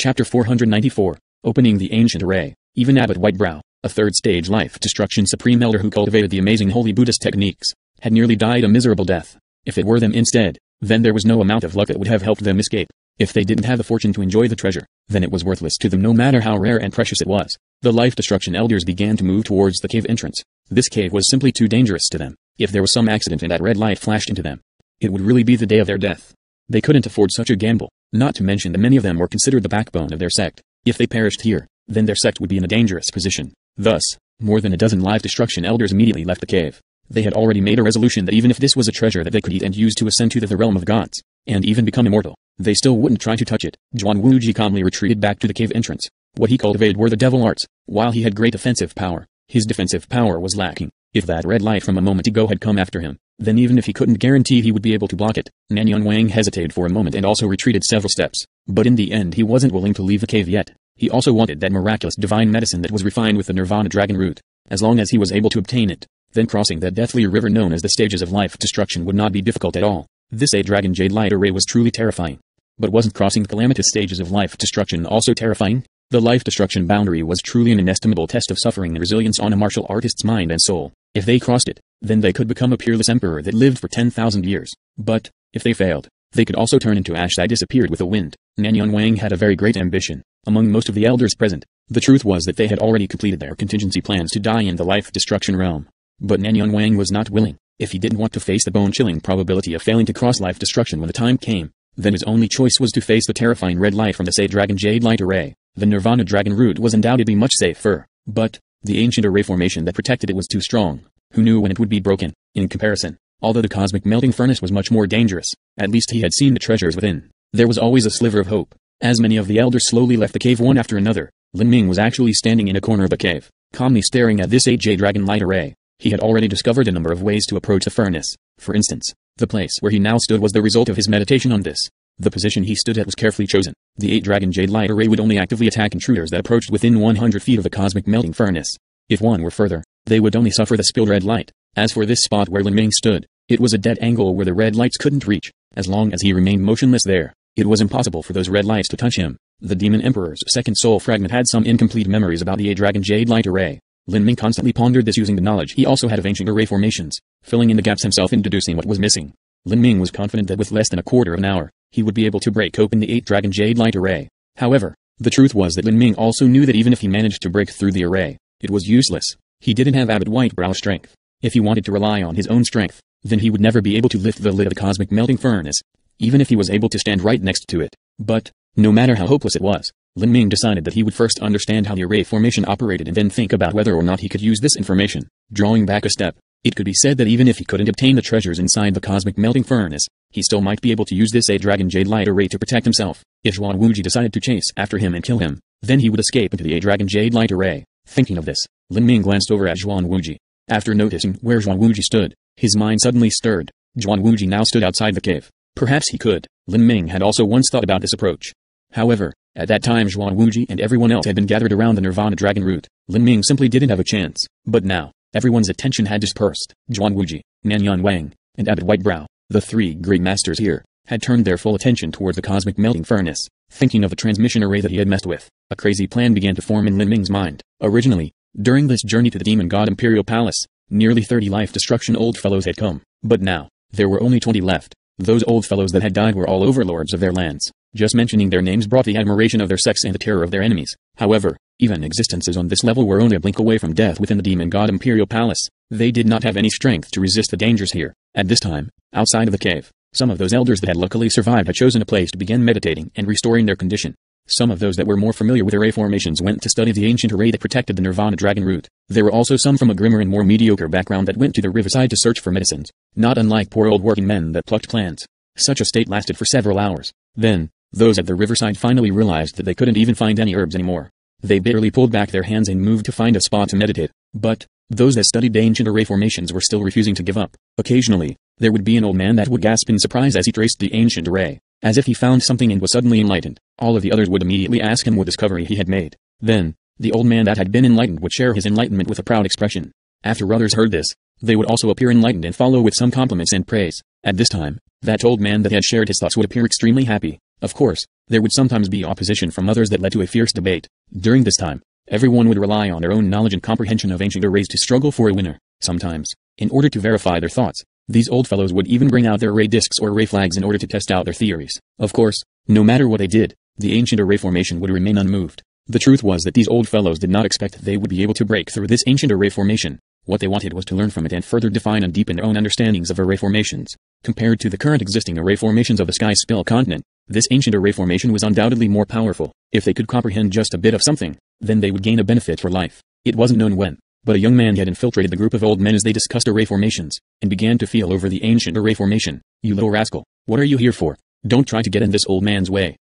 Chapter 494 Opening the Ancient Array. Even Abbot Whitebrow, a third stage life destruction supreme elder who cultivated the amazing holy Buddhist techniques, had nearly died a miserable death. If it were them instead, then there was no amount of luck that would have helped them escape. If they didn't have the fortune to enjoy the treasure, then it was worthless to them no matter how rare and precious it was. The life destruction elders began to move towards the cave entrance. This cave was simply too dangerous to them. If there was some accident and that red light flashed into them, it would really be the day of their death. They couldn't afford such a gamble, not to mention that many of them were considered the backbone of their sect. If they perished here, then their sect would be in a dangerous position. Thus, more than a dozen life destruction elders immediately left the cave. They had already made a resolution that even if this was a treasure that they could eat and use to ascend to the realm of gods, and even become immortal, they still wouldn't try to touch it. Zhuan Wuji calmly retreated back to the cave entrance. What he cultivated were the devil arts. While he had great offensive power, his defensive power was lacking. If that red light from a moment ago had come after him, then even if he couldn't guarantee he would be able to block it, Nanyang Wang hesitated for a moment and also retreated several steps. But in the end he wasn't willing to leave the cave yet. He also wanted that miraculous divine medicine that was refined with the Nirvana dragon root. As long as he was able to obtain it, then crossing that deathly river known as the stages of life destruction would not be difficult at all. This 8 Dragon Jade Light Array was truly terrifying. But wasn't crossing the calamitous stages of life destruction also terrifying? The life destruction boundary was truly an inestimable test of suffering and resilience on a martial artist's mind and soul. If they crossed it, then they could become a peerless emperor that lived for 10,000 years. But, if they failed, they could also turn into ash that disappeared with the wind. Nanyang Wang had a very great ambition. Among most of the elders present, the truth was that they had already completed their contingency plans to die in the life destruction realm. But Nanyang Wang was not willing. If he didn't want to face the bone-chilling probability of failing to cross life destruction when the time came, then his only choice was to face the terrifying red light from the Say Dragon Jade Light Array. The Nirvana Dragon Root was undoubtedly much safer, but, the ancient array formation that protected it was too strong. Who knew when it would be broken? In comparison, although the cosmic melting furnace was much more dangerous, at least he had seen the treasures within. There was always a sliver of hope. As many of the elders slowly left the cave one after another, Lin Ming was actually standing in a corner of the cave, calmly staring at this 8J Dragon Light Array. He had already discovered a number of ways to approach the furnace. For instance, the place where he now stood was the result of his meditation on this. The position he stood at was carefully chosen. The 8 Dragon Jade Light Array would only actively attack intruders that approached within 100 feet of the cosmic melting furnace. If one were further, they would only suffer the spilled red light. As for this spot where Lin Ming stood, it was a dead angle where the red lights couldn't reach. As long as he remained motionless there, it was impossible for those red lights to touch him. The Demon Emperor's second soul fragment had some incomplete memories about the 8 Dragon Jade Light Array. Lin Ming constantly pondered this using the knowledge he also had of ancient array formations, filling in the gaps himself and deducing what was missing. Lin Ming was confident that with less than a quarter of an hour, he would be able to break open the 8 Dragon Jade Light Array. However, the truth was that Lin Ming also knew that even if he managed to break through the array, it was useless. He didn't have Abbot Whitebrow strength. If he wanted to rely on his own strength, then he would never be able to lift the lid of the cosmic melting furnace, even if he was able to stand right next to it. But, no matter how hopeless it was, Lin Ming decided that he would first understand how the array formation operated and then think about whether or not he could use this information. Drawing back a step, it could be said that even if he couldn't obtain the treasures inside the cosmic melting furnace, he still might be able to use this 8 Dragon Jade Light Array to protect himself. If Zhuan Wuji decided to chase after him and kill him, then he would escape into the 8 Dragon Jade Light Array. Thinking of this, Lin Ming glanced over at Zhuan Wuji. After noticing where Zhuan Wuji stood, his mind suddenly stirred. Zhuan Wuji now stood outside the cave. Perhaps he could. Lin Ming had also once thought about this approach. However, at that time Zhuan Wuji and everyone else had been gathered around the Nirvana Dragon Root. Lin Ming simply didn't have a chance. But now, everyone's attention had dispersed. Zhuan Wuji, Nanyang Wang, and Abbot Whitebrow, the three great masters here, had turned their full attention toward the cosmic melting furnace. Thinking of the transmission array that he had messed with, a crazy plan began to form in Lin Ming's mind. Originally, during this journey to the Demon God Imperial Palace, nearly 30 life destruction old fellows had come. But now, there were only 20 left. Those old fellows that had died were all overlords of their lands. Just mentioning their names brought the admiration of their sex and the terror of their enemies. However, even existences on this level were only a blink away from death within the demon god imperial palace. They did not have any strength to resist the dangers here. At this time, outside of the cave, some of those elders that had luckily survived had chosen a place to begin meditating and restoring their condition. Some of those that were more familiar with array formations went to study the ancient array that protected the Nirvana dragon root. There were also some from a grimmer and more mediocre background that went to the riverside to search for medicines, not unlike poor old working men that plucked plants. Such a state lasted for several hours. Then, those at the riverside finally realized that they couldn't even find any herbs anymore. They barely pulled back their hands and moved to find a spot to meditate. But, those that studied ancient array formations were still refusing to give up. Occasionally, there would be an old man that would gasp in surprise as he traced the ancient array, as if he found something and was suddenly enlightened. All of the others would immediately ask him what discovery he had made. Then, the old man that had been enlightened would share his enlightenment with a proud expression. After others heard this, they would also appear enlightened and follow with some compliments and praise. At this time, that old man that had shared his thoughts would appear extremely happy. Of course, There would sometimes be opposition from others that led to a fierce debate. During this time, everyone would rely on their own knowledge and comprehension of ancient arrays to struggle for a winner. Sometimes, in order to verify their thoughts, these old fellows would even bring out their array discs or array flags in order to test out their theories. Of course, no matter what they did, the ancient array formation would remain unmoved. The truth was that these old fellows did not expect they would be able to break through this ancient array formation. What they wanted was to learn from it and further define and deepen their own understandings of array formations. Compared to the current existing array formations of the Sky Spill continent, this ancient array formation was undoubtedly more powerful. If they could comprehend just a bit of something, then they would gain a benefit for life. It wasn't known when, but a young man had infiltrated the group of old men as they discussed array formations, and began to feel over the ancient array formation. You little rascal, what are you here for? Don't try to get in this old man's way.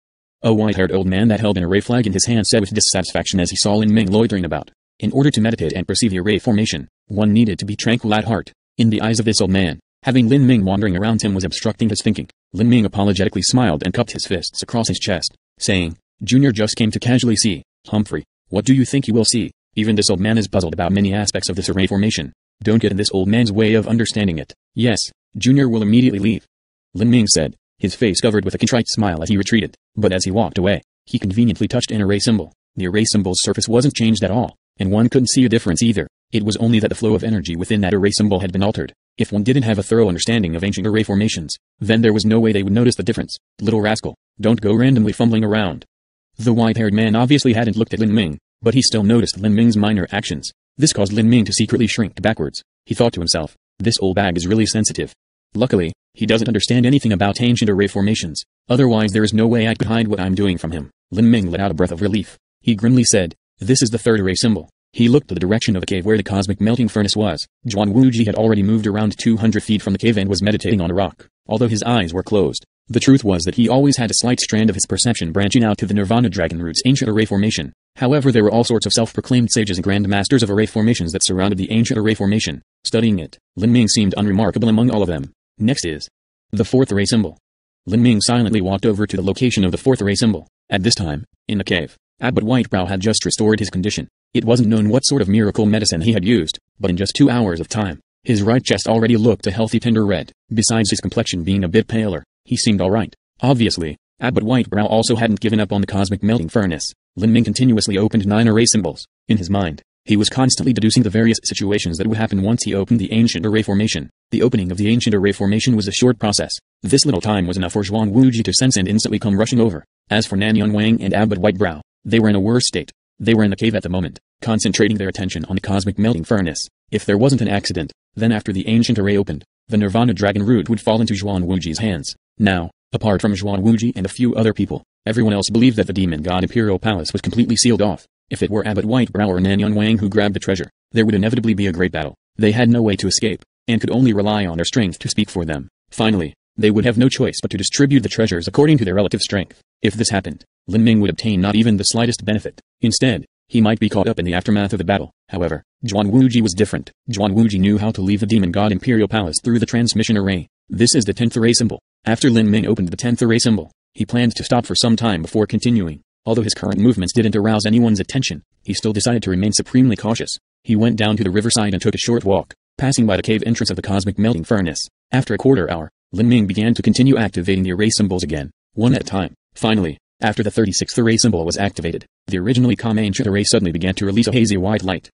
A white-haired old man that held an array flag in his hand said with dissatisfaction as he saw Lin Ming loitering about. In order to meditate and perceive the array formation, one needed to be tranquil at heart. In the eyes of this old man, having Lin Ming wandering around him was obstructing his thinking. Lin Ming apologetically smiled and cupped his fists across his chest, saying, Junior just came to casually see. Humphrey, what do you think you will see? Even this old man is puzzled about many aspects of this array formation. Don't get in this old man's way of understanding it. Yes, Junior will immediately leave. Lin Ming said, his face covered with a contrite smile as he retreated, but as he walked away, he conveniently touched an array symbol. The array symbol's surface wasn't changed at all, and one couldn't see a difference either. It was only that the flow of energy within that array symbol had been altered. If one didn't have a thorough understanding of ancient array formations, then there was no way they would notice the difference. Little rascal, don't go randomly fumbling around. The white-haired man obviously hadn't looked at Lin Ming, but he still noticed Lin Ming's minor actions. This caused Lin Ming to secretly shrink backwards. He thought to himself, this old bag is really sensitive. Luckily, he doesn't understand anything about ancient array formations. Otherwise there is no way I could hide what I'm doing from him. Lin Ming let out a breath of relief. He grimly said, this is the third array symbol. He looked the direction of the cave where the cosmic melting furnace was. Zhuan Wuji had already moved around 200 feet from the cave and was meditating on a rock, although his eyes were closed. The truth was that he always had a slight strand of his perception branching out to the Nirvana Dragon Root's ancient array formation. However there were all sorts of self-proclaimed sages and grand masters of array formations that surrounded the ancient array formation. Studying it, Lin Ming seemed unremarkable among all of them. Next is the fourth array symbol. Lin Ming silently walked over to the location of the fourth array symbol. At this time, in the cave, Abbot Whitebrow had just restored his condition. It wasn't known what sort of miracle medicine he had used, but in just two hours of time, his right chest already looked a healthy tender red. Besides his complexion being a bit paler, he seemed alright. Obviously, Abbot Whitebrow also hadn't given up on the cosmic melting furnace. Lin Ming continuously opened nine array symbols. In his mind, he was constantly deducing the various situations that would happen once he opened the ancient array formation. The opening of the ancient array formation was a short process. This little time was enough for Zhuan Wuji to sense and instantly come rushing over. As for Nan Wang and Abbot Whitebrow, they were in a worse state. They were in the cave at the moment, concentrating their attention on the cosmic melting furnace. If there wasn't an accident, then after the ancient array opened, the Nirvana Dragon Root would fall into Zhuan Wuji's hands. Now, apart from Zhuan Wuji and a few other people, everyone else believed that the Demon God Imperial Palace was completely sealed off. If it were Abbot Whitebrow or Nan Wang who grabbed the treasure, there would inevitably be a great battle. They had no way to escape, and could only rely on their strength to speak for them. Finally, they would have no choice but to distribute the treasures according to their relative strength. If this happened, Lin Ming would obtain not even the slightest benefit. Instead, he might be caught up in the aftermath of the battle. However, Zhuan Wuji was different. Zhuan Wuji knew how to leave the demon god Imperial Palace through the transmission array. This is the 10th array symbol. After Lin Ming opened the 10th array symbol, he planned to stop for some time before continuing. Although his current movements didn't arouse anyone's attention, he still decided to remain supremely cautious. He went down to the riverside and took a short walk, passing by the cave entrance of the cosmic melting furnace. After a quarter hour, Lin Ming began to continue activating the array symbols again, one at a time. Finally, after the 36th array symbol was activated, the originally calm ancient array suddenly began to release a hazy white light.